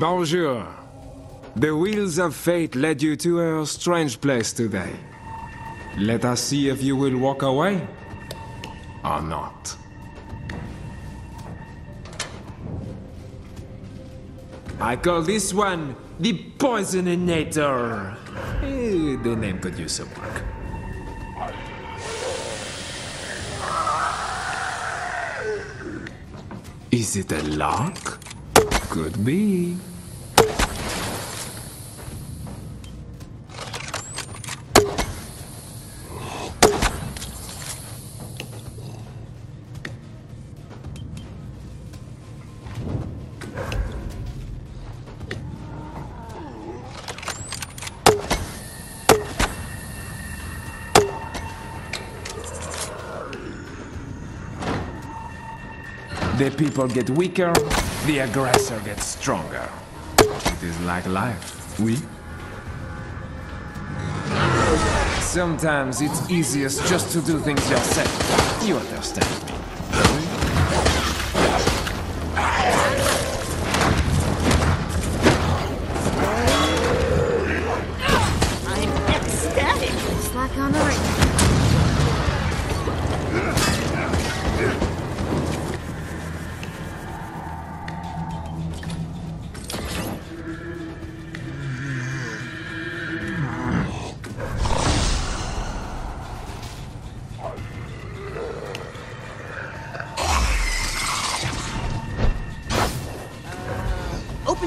Bonjour. The wheels of fate led you to a strange place today. Let us see if you will walk away or not. I call this one the Poisoninator. Eh, the name could use some work. Is it a lock? Could be. The people get weaker, the aggressor gets stronger. It is like life, we? Sometimes it's easiest just to do things yourself. You understand me.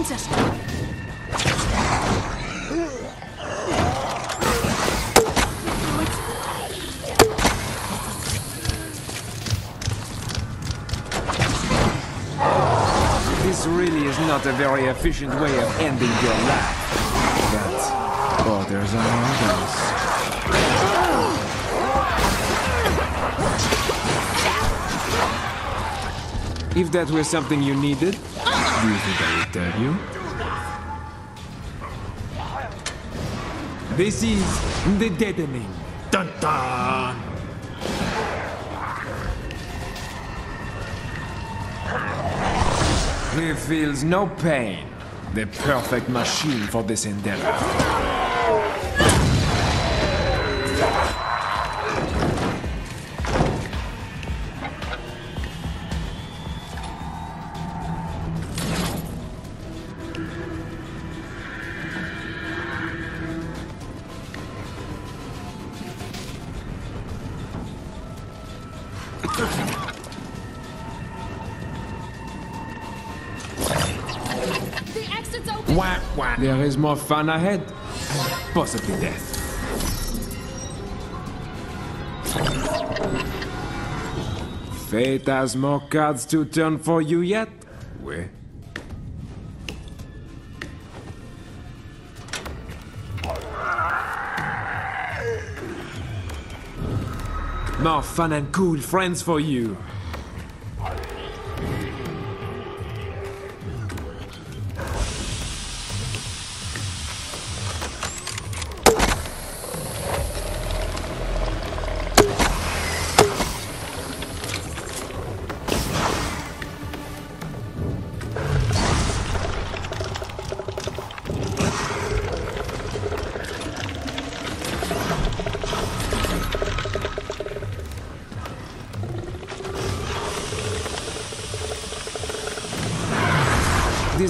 This really is not a very efficient way of ending your life. But orders are orders. If that were something you needed, do you think I would tell you? This is the deadening. Dun dun! He feels no pain. The perfect machine for this endeavor. There is more fun ahead. Possibly death. Fate has more cards to turn for you yet? We. More fun and cool friends for you.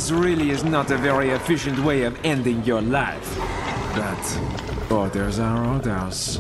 This really is not a very efficient way of ending your life. But orders are orders.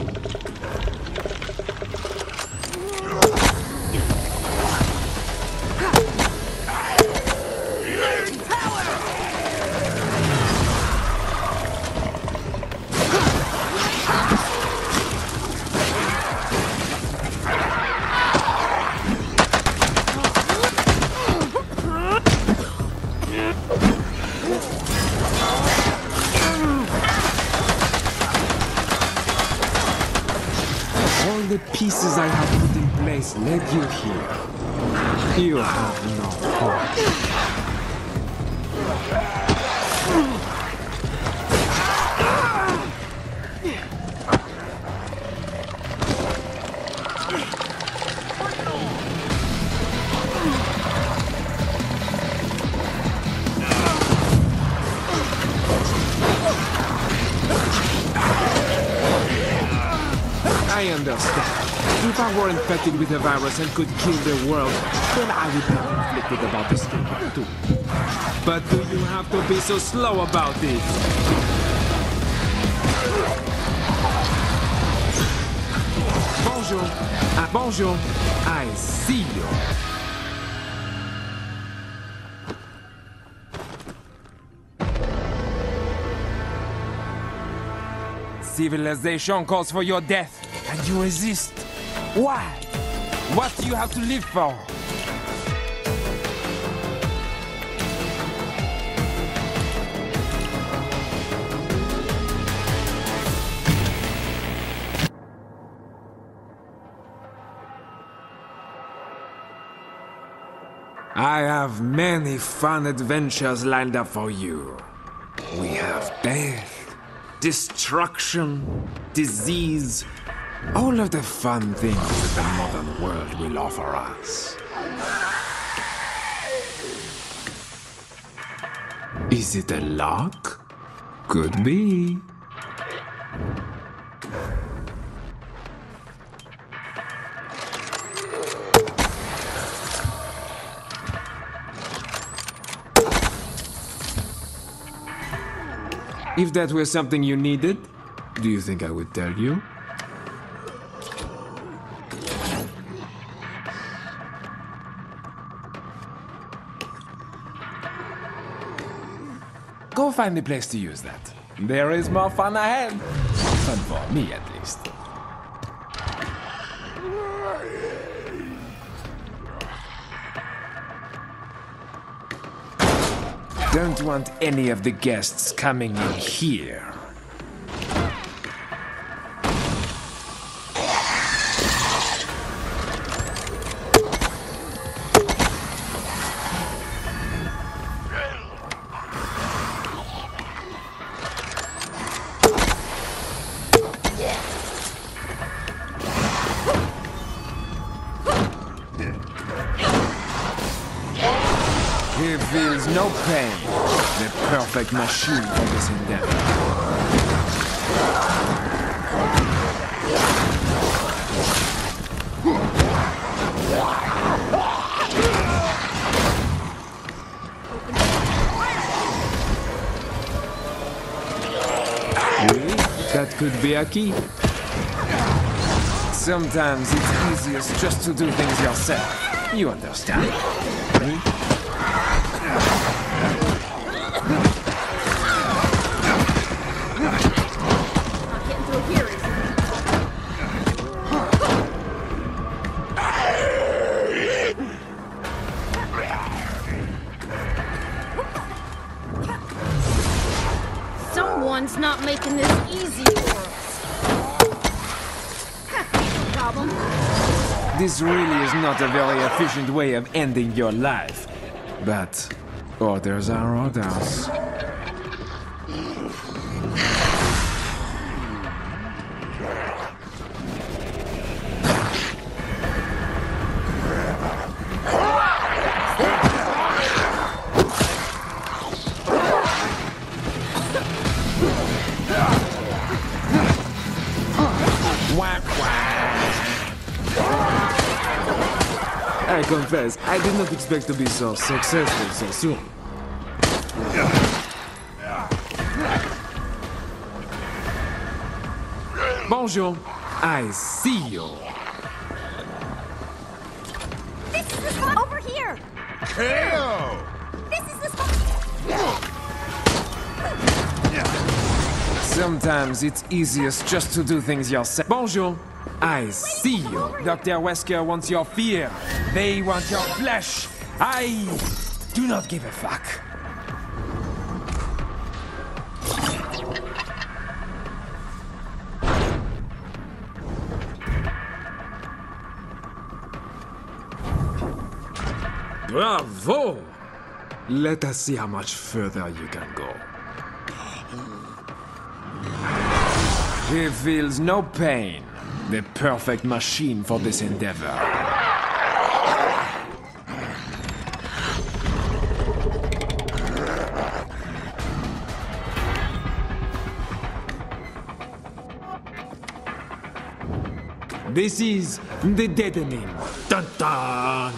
Infected with the virus and could kill the world, then I would be conflicted about this too. But do you have to be so slow about it? Bonjour. Ah, bonjour. I see you. Civilization calls for your death, and you resist. Why? What do you have to live for? I have many fun adventures lined up for you. We have death, destruction, disease, all of the fun things that the modern world will offer us. Is it a lock? Could be. If that were something you needed, do you think I would tell you? Go find a place to use that. There is more fun ahead. Fun for me, at least. Don't want any of the guests coming in here. He feels no pain. The perfect machine for this endeavor. Hmm? That could be a key. Sometimes it's easiest just to do things yourself. You understand? This really is not a very efficient way of ending your life. But orders are orders. Confess, I did not expect to be so successful so soon. Bonjour, I see you. Sometimes it's easiest just to do things yourself. Bonjour, I see you. Dr. Wesker wants your fear. They want your flesh. I do not give a fuck. Bravo! Let us see how much further you can go. He feels no pain. The perfect machine for this endeavor. This is the deadening. Dun dun!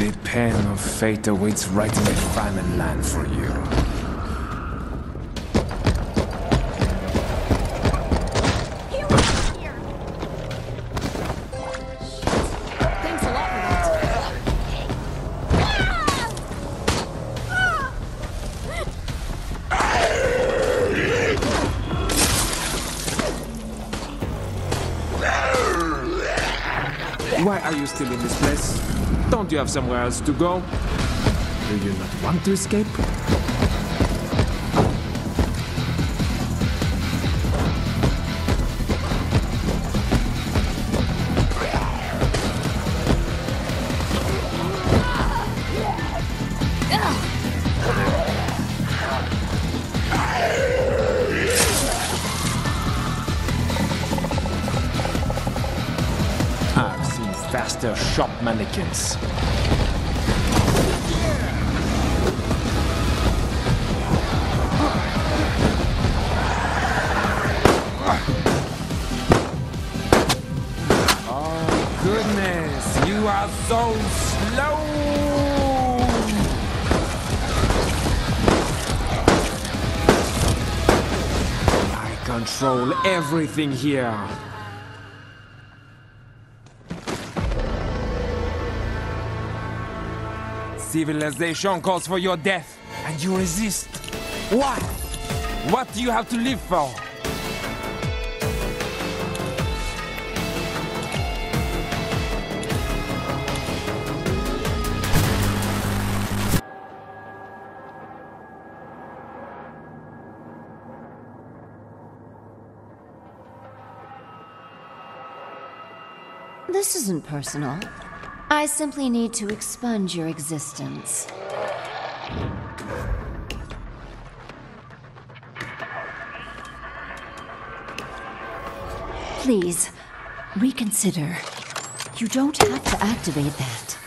The pen of fate awaits right in the final land for you. Here we are here. Thanks a lot for that. Why are you still in this place? Don't you have somewhere else to go? Do you not want to escape? I've seen faster shop mannequins. Control everything here. Civilization calls for your death, and you resist. Why? What do you have to live for? This isn't personal. I simply need to expunge your existence. Please, reconsider. You don't have to activate that.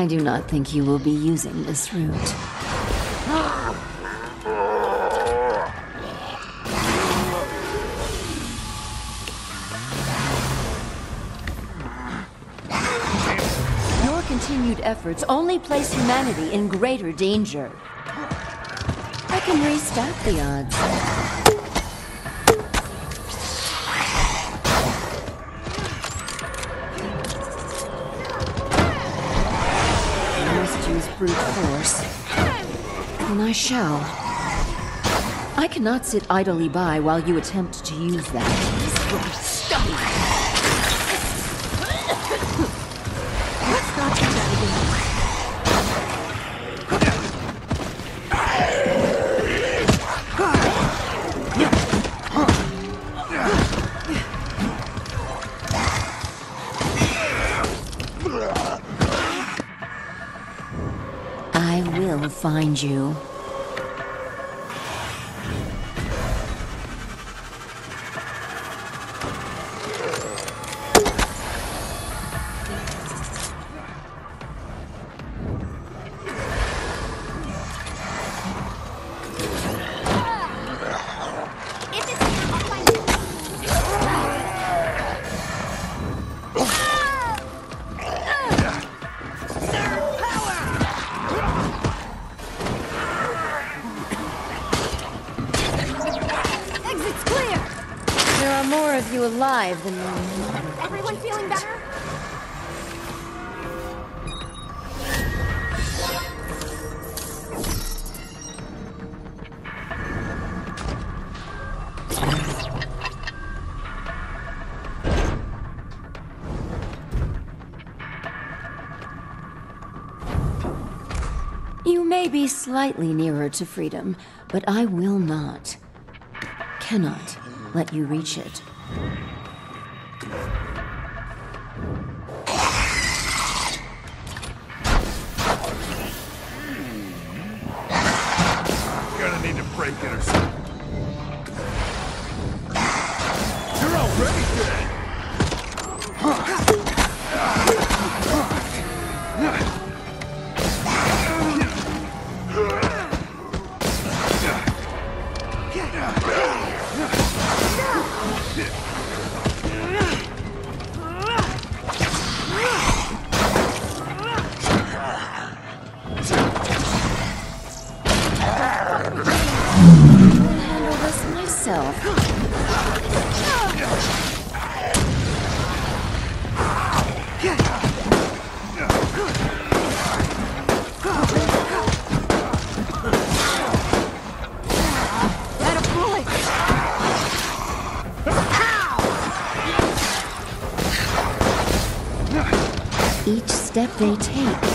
I do not think you will be using this route. Your continued efforts only place humanity in greater danger. I can restack the odds. Brute force. And I shall. I cannot sit idly by while you attempt to use that. Find you. Slightly nearer to freedom, but I will not, cannot let you reach it.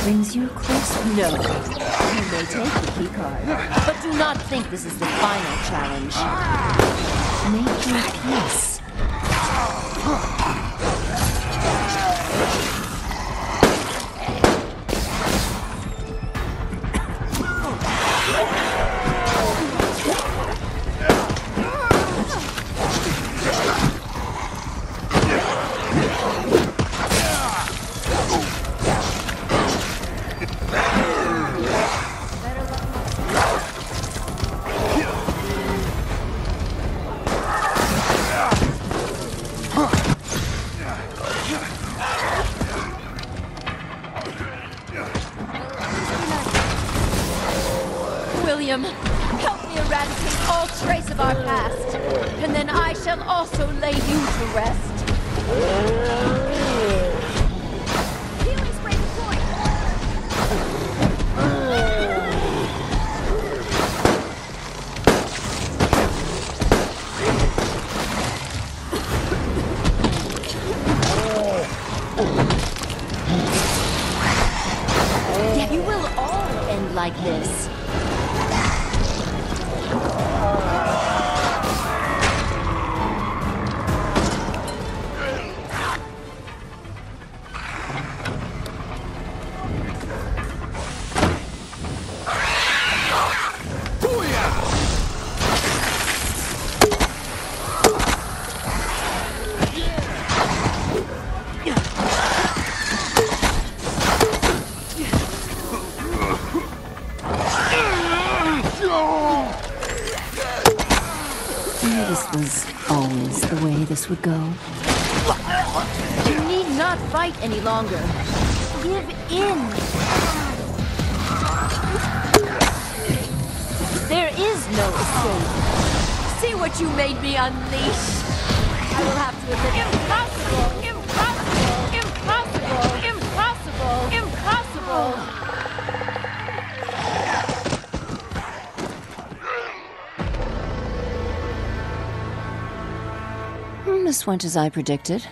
Brings you closer. No. You may take the key card, but do not think this is the final challenge. Make your peace. William, help me eradicate all trace of our past, and then I shall also lay you to rest. Healing spray will all end like. This There is no escape. See what you made me unleash. I will have to admit, impossible, impossible, impossible, impossible, impossible. This went as I predicted.